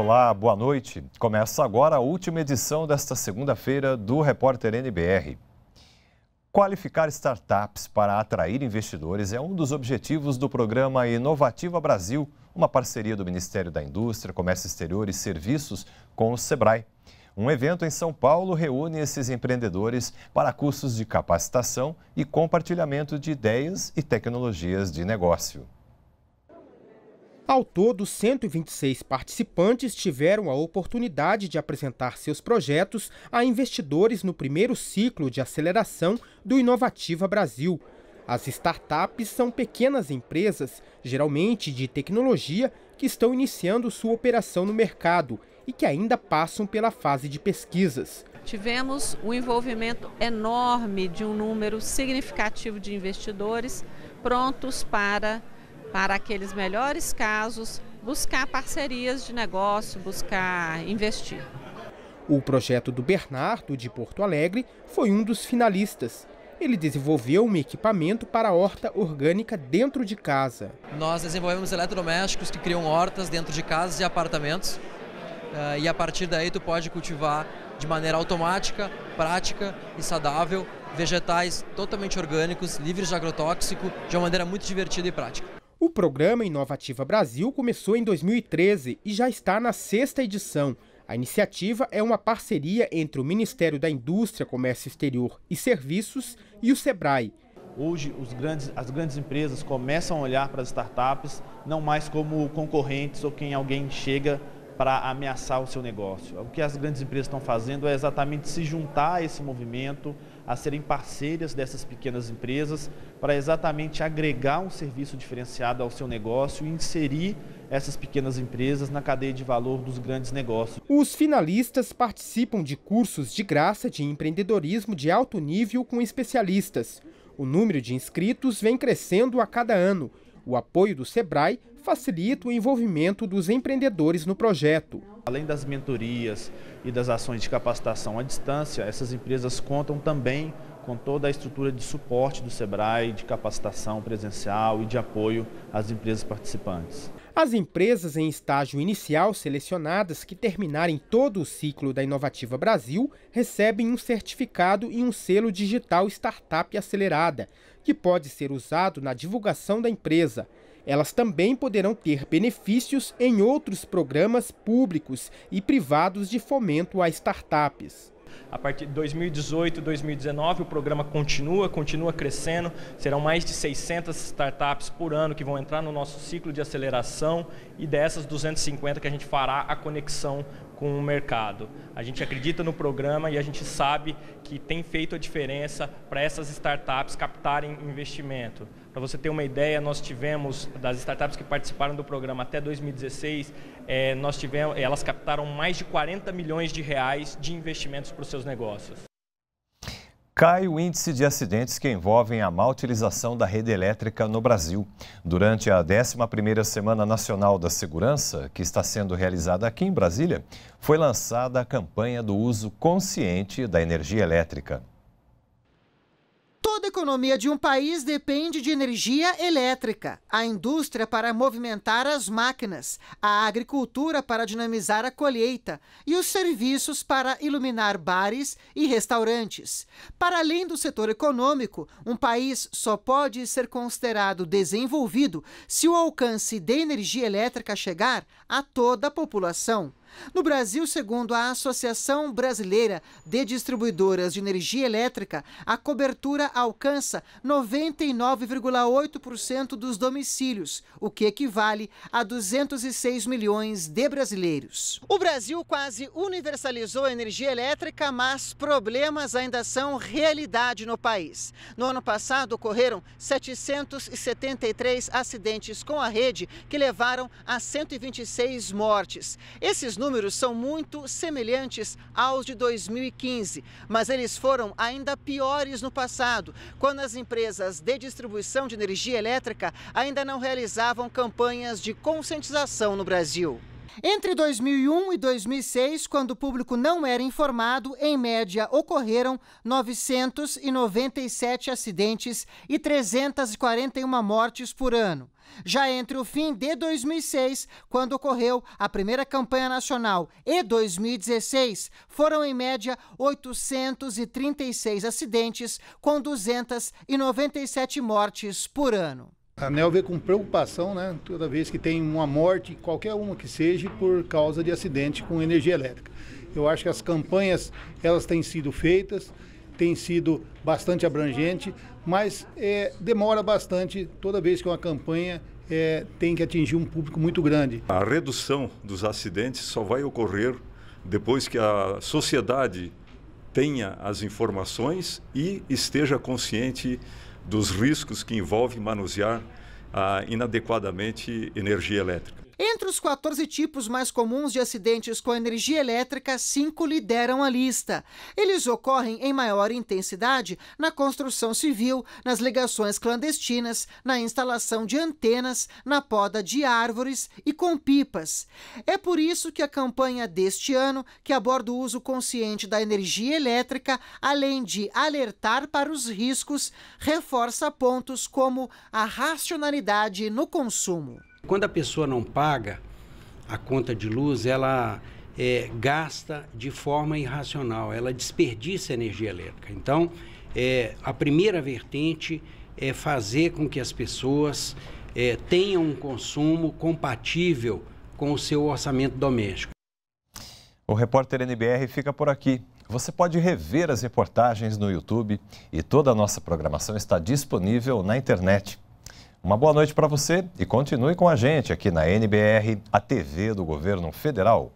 Olá, boa noite. Começa agora a última edição desta segunda-feira do Repórter NBR. Qualificar startups para atrair investidores é um dos objetivos do programa Inovativa Brasil, uma parceria do Ministério da Indústria, Comércio Exterior e Serviços com o Sebrae. Um evento em São Paulo reúne esses empreendedores para cursos de capacitação e compartilhamento de ideias e tecnologias de negócio. Ao todo, 126 participantes tiveram a oportunidade de apresentar seus projetos a investidores no primeiro ciclo de aceleração do Inovativa Brasil. As startups são pequenas empresas, geralmente de tecnologia, que estão iniciando sua operação no mercado e que ainda passam pela fase de pesquisas. Tivemos um envolvimento enorme de um número significativo de investidores prontos para para aqueles melhores casos, buscar parcerias de negócio, buscar investir. O projeto do Bernardo, de Porto Alegre, foi um dos finalistas. Ele desenvolveu um equipamento para horta orgânica dentro de casa. Nós desenvolvemos eletrodomésticos que criam hortas dentro de casas e apartamentos. Eh, e a partir daí tu pode cultivar de maneira automática, prática e saudável vegetais totalmente orgânicos, livres de agrotóxico, de uma maneira muito divertida e prática. O programa Inovativa Brasil começou em 2013 e já está na sexta edição. A iniciativa é uma parceria entre o Ministério da Indústria, Comércio Exterior e Serviços e o SEBRAE. Hoje, grandes, as grandes empresas começam a olhar para as startups não mais como concorrentes ou quem alguém chega para ameaçar o seu negócio. O que as grandes empresas estão fazendo é exatamente se juntar a esse movimento, a serem parceiras dessas pequenas empresas, para exatamente agregar um serviço diferenciado ao seu negócio e inserir essas pequenas empresas na cadeia de valor dos grandes negócios. Os finalistas participam de cursos de graça de empreendedorismo de alto nível com especialistas. O número de inscritos vem crescendo a cada ano. O apoio do Sebrae facilita o envolvimento dos empreendedores no projeto. Além das mentorias e das ações de capacitação à distância, essas empresas contam também com toda a estrutura de suporte do SEBRAE, de capacitação presencial e de apoio às empresas participantes. As empresas em estágio inicial selecionadas que terminarem todo o ciclo da Inovativa Brasil recebem um certificado e um selo digital Startup Acelerada, que pode ser usado na divulgação da empresa. Elas também poderão ter benefícios em outros programas públicos e privados de fomento a startups. A partir de 2018, 2019, o programa continua, continua crescendo. Serão mais de 600 startups por ano que vão entrar no nosso ciclo de aceleração e dessas 250 que a gente fará a conexão com o mercado. A gente acredita no programa e a gente sabe que tem feito a diferença para essas startups captarem investimento. Para você ter uma ideia, nós tivemos, das startups que participaram do programa até 2016, é, nós tivemos, elas captaram mais de 40 milhões de reais de investimentos para os seus negócios. Cai o índice de acidentes que envolvem a má utilização da rede elétrica no Brasil. Durante a 11ª Semana Nacional da Segurança, que está sendo realizada aqui em Brasília, foi lançada a campanha do uso consciente da energia elétrica. Toda a economia de um país depende de energia elétrica, a indústria para movimentar as máquinas, a agricultura para dinamizar a colheita e os serviços para iluminar bares e restaurantes. Para além do setor econômico, um país só pode ser considerado desenvolvido se o alcance de energia elétrica chegar a toda a população. No Brasil, segundo a Associação Brasileira de Distribuidoras de Energia Elétrica, a cobertura alcança 99,8% dos domicílios, o que equivale a 206 milhões de brasileiros. O Brasil quase universalizou a energia elétrica, mas problemas ainda são realidade no país. No ano passado, ocorreram 773 acidentes com a rede que levaram a 126 mortes. Esses números são muito semelhantes aos de 2015, mas eles foram ainda piores no passado, quando as empresas de distribuição de energia elétrica ainda não realizavam campanhas de conscientização no Brasil. Entre 2001 e 2006, quando o público não era informado, em média ocorreram 997 acidentes e 341 mortes por ano. Já entre o fim de 2006, quando ocorreu a primeira campanha nacional, e 2016, foram em média 836 acidentes, com 297 mortes por ano. A ANEL vê com preocupação, né, toda vez que tem uma morte, qualquer uma que seja, por causa de acidente com energia elétrica. Eu acho que as campanhas, elas têm sido feitas, têm sido bastante abrangente, mas é, demora bastante toda vez que uma campanha é, tem que atingir um público muito grande. A redução dos acidentes só vai ocorrer depois que a sociedade tenha as informações e esteja consciente dos riscos que envolve manusear ah, inadequadamente energia elétrica. Entre os 14 tipos mais comuns de acidentes com energia elétrica, cinco lideram a lista. Eles ocorrem em maior intensidade na construção civil, nas ligações clandestinas, na instalação de antenas, na poda de árvores e com pipas. É por isso que a campanha deste ano, que aborda o uso consciente da energia elétrica, além de alertar para os riscos, reforça pontos como a racionalidade no consumo. Quando a pessoa não paga a conta de luz, ela é, gasta de forma irracional, ela desperdiça energia elétrica. Então, é, a primeira vertente é fazer com que as pessoas é, tenham um consumo compatível com o seu orçamento doméstico. O repórter NBR fica por aqui. Você pode rever as reportagens no YouTube e toda a nossa programação está disponível na internet. Uma boa noite para você e continue com a gente aqui na NBR, a TV do Governo Federal.